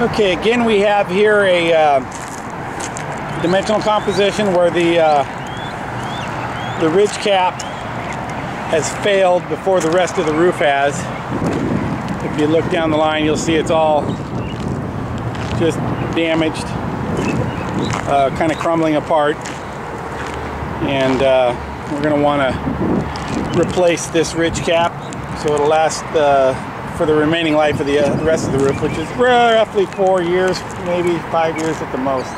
Okay, again we have here a uh, dimensional composition where the uh, the ridge cap has failed before the rest of the roof has. If you look down the line, you'll see it's all just damaged, uh, kind of crumbling apart. And uh, we're going to want to replace this ridge cap so it'll last uh, for the remaining life of the, uh, rest of the roof, which is roughly four years, maybe five years at the most.